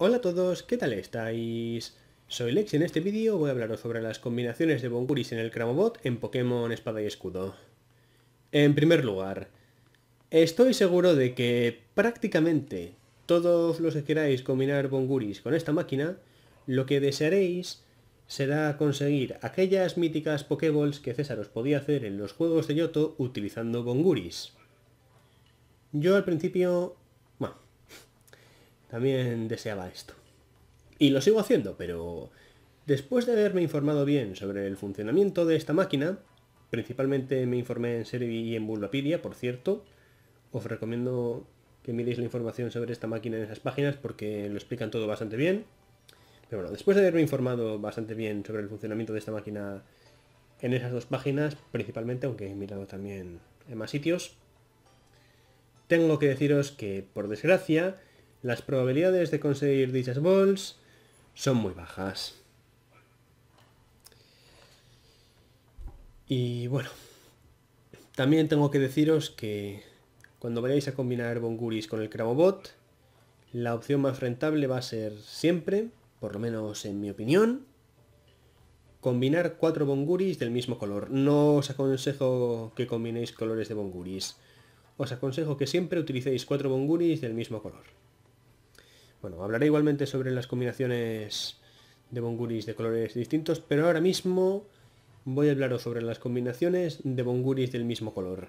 Hola a todos, ¿qué tal estáis? Soy Lex y en este vídeo voy a hablaros sobre las combinaciones de Bonguris en el Cramobot en Pokémon Espada y Escudo. En primer lugar, estoy seguro de que prácticamente todos los que queráis combinar Bonguris con esta máquina, lo que desearéis será conseguir aquellas míticas Pokéballs que César os podía hacer en los juegos de Yoto utilizando Bonguris. Yo al principio, también deseaba esto. Y lo sigo haciendo, pero después de haberme informado bien sobre el funcionamiento de esta máquina, principalmente me informé en Servi y en Bulbapedia, por cierto, os recomiendo que miréis la información sobre esta máquina en esas páginas porque lo explican todo bastante bien. Pero bueno, después de haberme informado bastante bien sobre el funcionamiento de esta máquina en esas dos páginas, principalmente, aunque he mirado también en más sitios, tengo que deciros que, por desgracia, las probabilidades de conseguir dichas balls son muy bajas. Y bueno, también tengo que deciros que cuando vayáis a combinar Bonguris con el Cramobot, la opción más rentable va a ser siempre, por lo menos en mi opinión, combinar cuatro Bonguris del mismo color. No os aconsejo que combinéis colores de Bonguris os aconsejo que siempre utilicéis cuatro bonguris del mismo color. Bueno, hablaré igualmente sobre las combinaciones de bonguris de colores distintos, pero ahora mismo voy a hablaros sobre las combinaciones de bonguris del mismo color,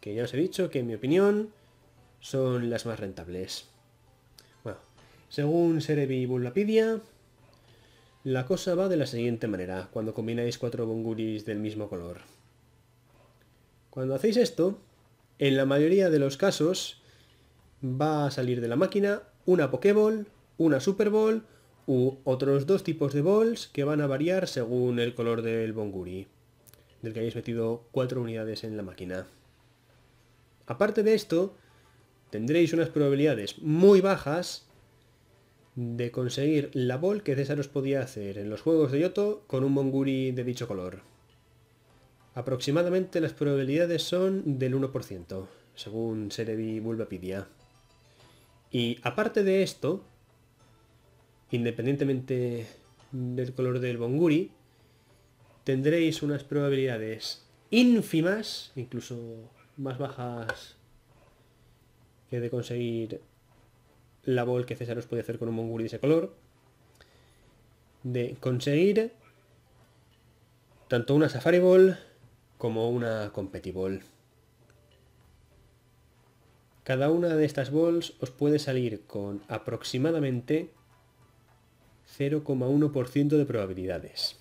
que ya os he dicho que en mi opinión son las más rentables. Bueno, según Serebi y Bullapedia, la cosa va de la siguiente manera cuando combináis cuatro bonguris del mismo color. Cuando hacéis esto, en la mayoría de los casos va a salir de la máquina una Pokéball, una Super Ball u otros dos tipos de balls que van a variar según el color del Bonguri, del que hayáis metido cuatro unidades en la máquina. Aparte de esto, tendréis unas probabilidades muy bajas de conseguir la ball que César os podía hacer en los juegos de Yoto con un Bonguri de dicho color. Aproximadamente las probabilidades son del 1%, según Serebi Bulbapedia. Y aparte de esto, independientemente del color del Bonguri, tendréis unas probabilidades ínfimas, incluso más bajas que de conseguir la bol que César os puede hacer con un Bonguri de ese color, de conseguir tanto una Safari Ball como una Competiball. Cada una de estas balls os puede salir con aproximadamente 0,1% de probabilidades.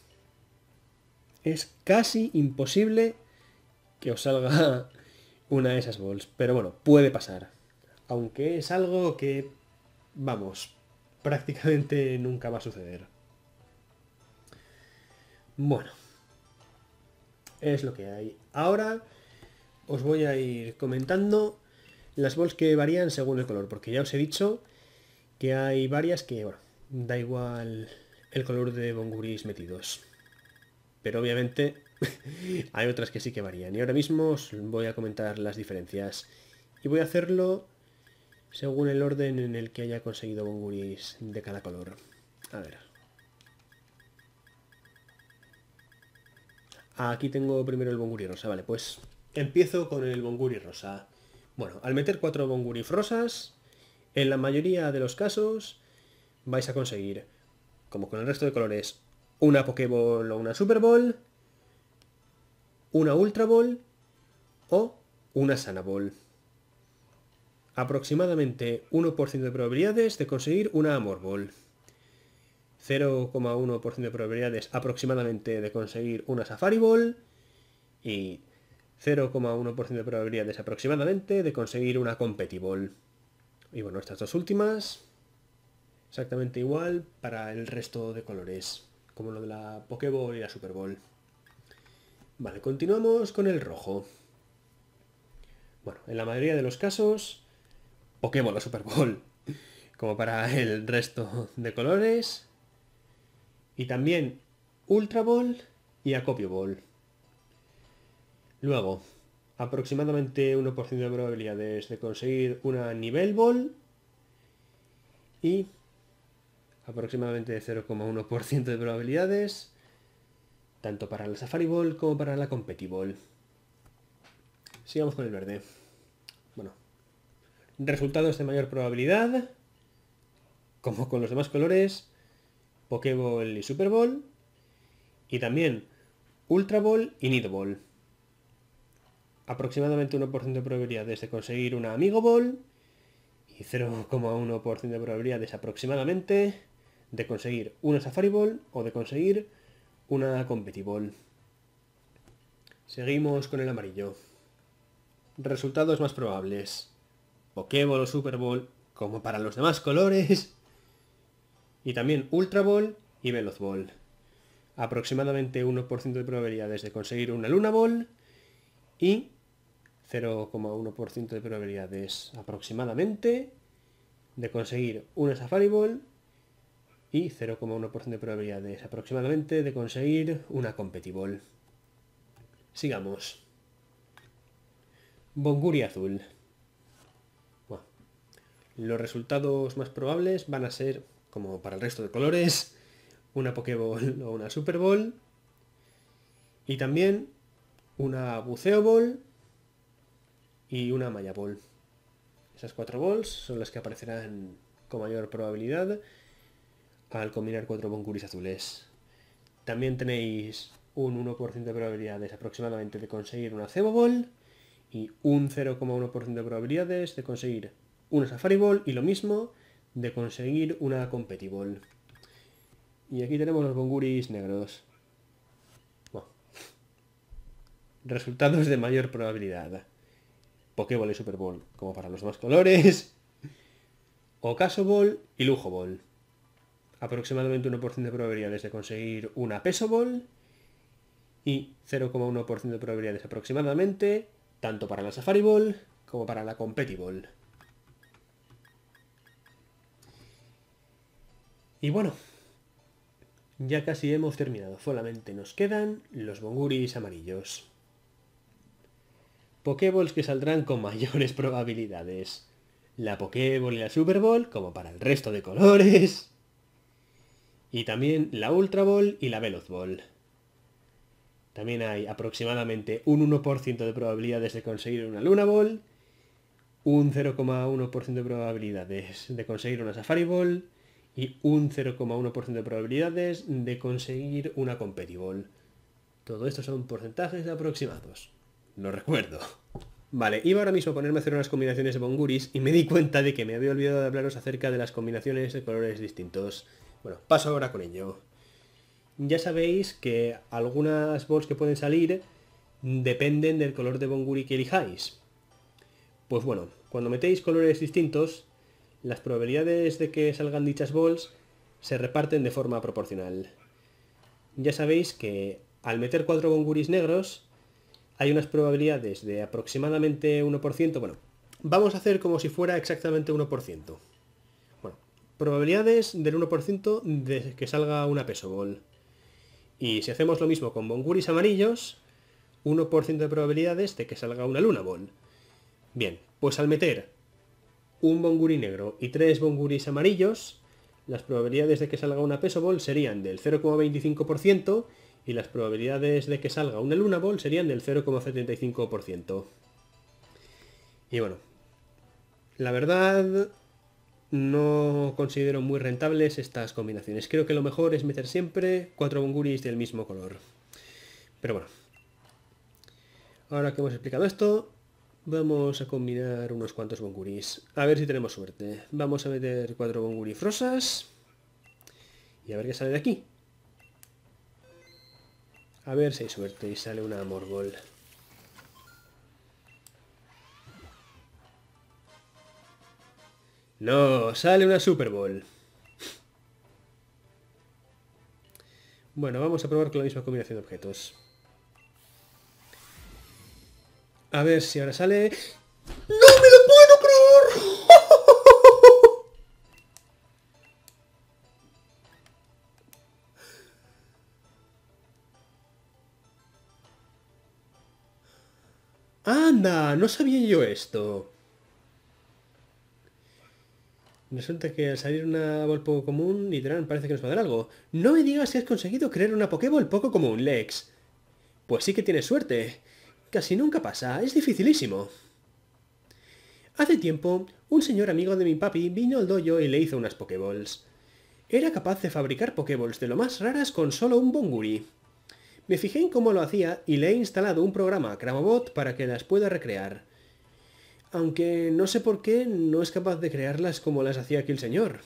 Es casi imposible que os salga una de esas balls, pero bueno, puede pasar. Aunque es algo que, vamos, prácticamente nunca va a suceder. Bueno, es lo que hay. Ahora os voy a ir comentando las bols que varían según el color, porque ya os he dicho que hay varias que, bueno, da igual el color de bonguris metidos. Pero obviamente hay otras que sí que varían. Y ahora mismo os voy a comentar las diferencias. Y voy a hacerlo según el orden en el que haya conseguido bonguris de cada color. A ver. Aquí tengo primero el Bonguri rosa, vale, pues empiezo con el Bonguri rosa. Bueno, al meter cuatro Bonguri rosas, en la mayoría de los casos vais a conseguir, como con el resto de colores, una Pokéball o una Super Ball, una Ultra Ball o una Sana Ball. Aproximadamente 1% de probabilidades de conseguir una Amor Ball. 0,1% de probabilidades aproximadamente de conseguir una Safari Ball y 0,1% de probabilidades aproximadamente de conseguir una Competiball. Y bueno, estas dos últimas exactamente igual para el resto de colores, como lo de la Pokéball y la Super Bowl. Vale, continuamos con el rojo. Bueno, en la mayoría de los casos, Pokéball o Super Bowl, como para el resto de colores, y también Ultra Ball y Acopio Ball. Luego, aproximadamente 1% de probabilidades de conseguir una nivel ball y aproximadamente 0,1% de probabilidades, tanto para la Safari Ball como para la Competible. Sigamos con el verde. Bueno, resultados de mayor probabilidad, como con los demás colores, Pokéball y Super Bowl, y también Ultra Ball y Nido Ball. Aproximadamente 1% de probabilidades de conseguir una Amigo Ball y 0,1% de probabilidades aproximadamente de conseguir una Safari Ball o de conseguir una Competible. Seguimos con el amarillo. Resultados más probables. Pokéball o Super Bowl, como para los demás colores. Y también Ultra Ball y Veloz Ball. Aproximadamente 1% de probabilidades de conseguir una Luna Ball y 0,1% de probabilidades aproximadamente de conseguir una Safari Ball y 0,1% de probabilidades aproximadamente de conseguir una Competible. Sigamos. Bonguri azul. los resultados más probables van a ser, como para el resto de colores, una Pokéball o una Super Bowl. Y también una Buceo Ball y una Maya Ball. Esas cuatro balls son las que aparecerán con mayor probabilidad al combinar cuatro bonguris azules. También tenéis un 1% de probabilidades aproximadamente de conseguir una Cebo Ball y un 0,1% de probabilidades de conseguir una Safari Ball y lo mismo de conseguir una Competible. Y aquí tenemos los bonguris negros. Resultados de mayor probabilidad. Pokéball y Super Bowl, como para los demás colores. Ocaso Ball y Lujo Ball. Aproximadamente 1% de probabilidades de conseguir una Peso Ball. Y 0,1% de probabilidades aproximadamente, tanto para la Safari Ball como para la Competible. Y bueno, ya casi hemos terminado. Solamente nos quedan los bonguris amarillos. Pokéballs que saldrán con mayores probabilidades. La Pokéball y la Super Bowl, como para el resto de colores. Y también la Ultra Ball y la Veloz Ball. También hay aproximadamente un 1% de probabilidades de conseguir una Luna Ball, un 0,1% de probabilidades de conseguir una Safari Ball y un 0,1% de probabilidades de conseguir una Competible. Todo esto son porcentajes aproximados. Lo recuerdo. Vale, iba ahora mismo a ponerme a hacer unas combinaciones de bonguris y me di cuenta de que me había olvidado de hablaros acerca de las combinaciones de colores distintos. Bueno, paso ahora con ello. Ya sabéis que algunas balls que pueden salir dependen del color de bonguri que elijáis. Pues bueno, cuando metéis colores distintos, las probabilidades de que salgan dichas balls se reparten de forma proporcional. Ya sabéis que al meter cuatro bonguris negros, hay unas probabilidades de aproximadamente 1%. Bueno, vamos a hacer como si fuera exactamente 1%. Bueno, probabilidades del 1% de que salga una peso ball. Y si hacemos lo mismo con bonguris amarillos, 1% de probabilidades de que salga una luna ball. Bien, pues al meter un bonguri negro y tres bonguris amarillos, las probabilidades de que salga una peso ball serían del 0,25% y las probabilidades de que salga una Luna Ball serían del 0,75%. Y bueno, la verdad no considero muy rentables estas combinaciones. Creo que lo mejor es meter siempre cuatro bonguris del mismo color. Pero bueno, ahora que hemos explicado esto, vamos a combinar unos cuantos bonguris. A ver si tenemos suerte. Vamos a meter cuatro bonguris rosas y a ver qué sale de aquí. A ver si hay suerte y sale una Morgol. No, sale una Super Bowl. Bueno, vamos a probar con la misma combinación de objetos. A ver si ahora sale... ¡No No sabía yo esto. Resulta que al salir una Ball poco común, literal, parece que nos va a dar algo. No me digas que has conseguido crear una Pokéball poco común, Lex. Pues sí que tienes suerte. Casi nunca pasa, es dificilísimo. Hace tiempo, un señor amigo de mi papi vino al dojo y le hizo unas Pokéballs. Era capaz de fabricar Pokéballs de lo más raras con solo un Bonguri. Me fijé en cómo lo hacía y le he instalado un programa Cramobot para que las pueda recrear. Aunque no sé por qué no es capaz de crearlas como las hacía aquí el señor.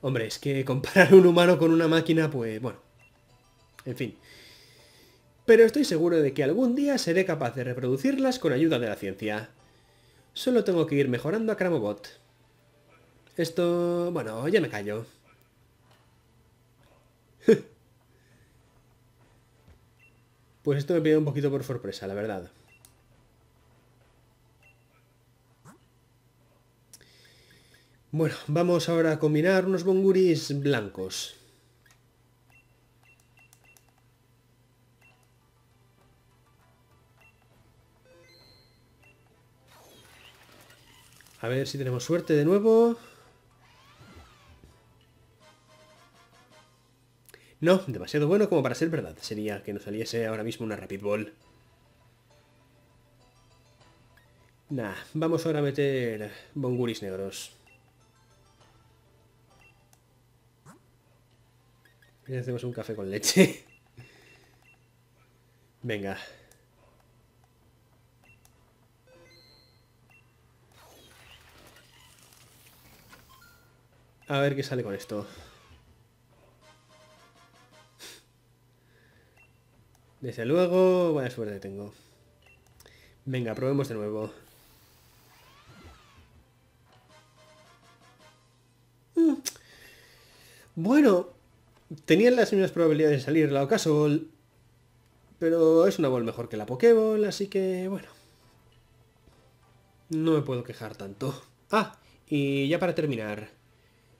Hombre, es que comparar un humano con una máquina, pues bueno. En fin. Pero estoy seguro de que algún día seré capaz de reproducirlas con ayuda de la ciencia. Solo tengo que ir mejorando a Cramobot. Esto... bueno, ya me callo. pues esto me pide un poquito por sorpresa, la verdad. Bueno, vamos ahora a combinar unos bonguris blancos. A ver si tenemos suerte de nuevo. No, demasiado bueno como para ser verdad. Sería que nos saliese ahora mismo una Rapid Ball. Nah, vamos ahora a meter bonguris negros. Hacemos un café con leche. Venga. A ver qué sale con esto. Desde luego, buena suerte tengo. Venga, probemos de nuevo. Mm. Bueno, Tenían las mismas probabilidades de salir la Ocasol, pero es una bol mejor que la Pokéball, así que bueno. No me puedo quejar tanto. Ah, y ya para terminar.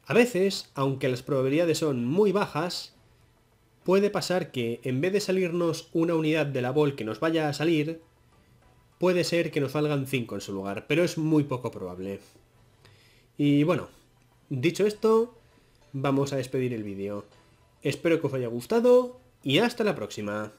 A veces, aunque las probabilidades son muy bajas, puede pasar que en vez de salirnos una unidad de la bol que nos vaya a salir, puede ser que nos salgan 5 en su lugar, pero es muy poco probable. Y bueno, dicho esto, vamos a despedir el vídeo. Espero que os haya gustado y hasta la próxima.